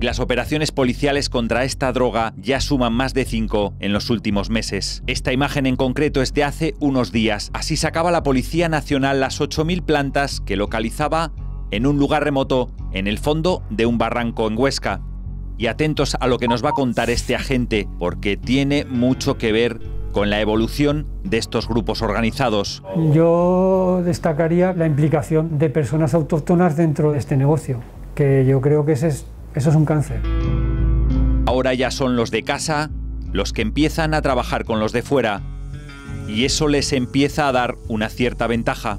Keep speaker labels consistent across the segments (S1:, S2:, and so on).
S1: Las operaciones policiales contra esta droga ya suman más de cinco en los últimos meses. Esta imagen en concreto es de hace unos días. Así sacaba la Policía Nacional las 8.000 plantas que localizaba en un lugar remoto en el fondo de un barranco en Huesca. Y atentos a lo que nos va a contar este agente, porque tiene mucho que ver con la evolución de estos grupos organizados.
S2: Yo destacaría la implicación de personas autóctonas dentro de este negocio, que yo creo que ese es eso es un cáncer.
S1: Ahora ya son los de casa los que empiezan a trabajar con los de fuera y eso les empieza a dar una cierta ventaja.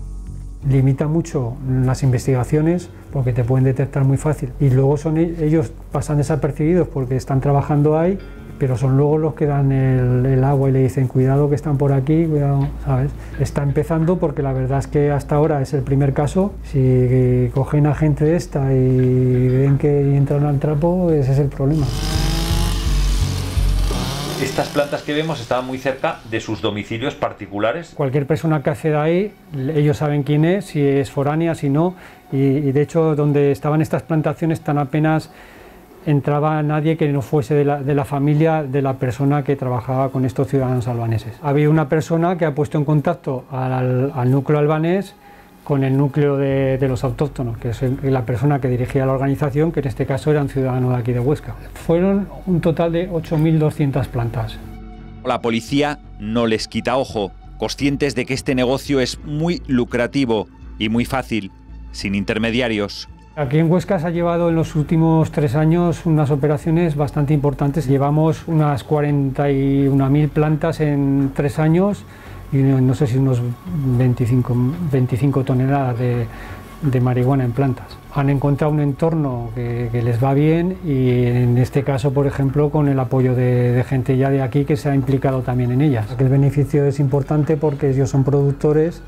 S2: Limita mucho las investigaciones porque te pueden detectar muy fácil y luego son e-, ellos pasan desapercibidos porque están trabajando ahí pero son luego los que dan el, agua y le dicen cuidado que están por aquí, cuidado, ¿sabes? Está empezando porque la verdad es que hasta ahora es el primer caso. Si cogen a gente de esta y que entran al trapo, ese es el problema.
S1: Estas plantas que vemos estaban muy cerca de sus domicilios particulares.
S2: Cualquier persona que acceda ahí, ellos saben quién es, si es foránea, si no, y, y de hecho donde estaban estas plantaciones están apenas entraba nadie que no fuese de la, familia de la persona que trabajaba con estos ciudadanos albaneses. Había una persona que ha puesto en contacto al, núcleo albanés con el núcleo de, los autóctonos, que es la persona que dirigía la organización, que en este caso era un ciudadano de aquí de Huesca. Fueron un total de 8.200 plantas.
S1: La policía no les quita ojo, conscientes de que este negocio es muy lucrativo y muy fácil, sin intermediarios.
S2: Aquí en Huesca se ha llevado en los últimos tres años unas operaciones bastante importantes. Llevamos unas 41.000 plantas en tres años y no sé si unos 25, 25 toneladas de, marihuana en plantas. Han encontrado un entorno que, les va bien y en este caso, por ejemplo, con el apoyo de, de, gente ya de aquí que se ha implicado también en ellas. El beneficio es importante porque ellos son productores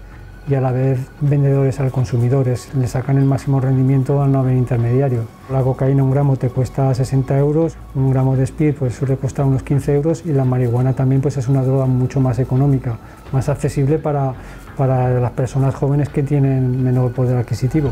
S2: y a la vez vendedores al consumidores. Le sacan el máximo rendimiento al no haber intermediario. La cocaína un gramo te cuesta 60 euros, un gramo de speed pues suele costar unos 15 euros y la marihuana también pues es una droga mucho más económica, más accesible para, para las personas jóvenes que tienen menor poder adquisitivo.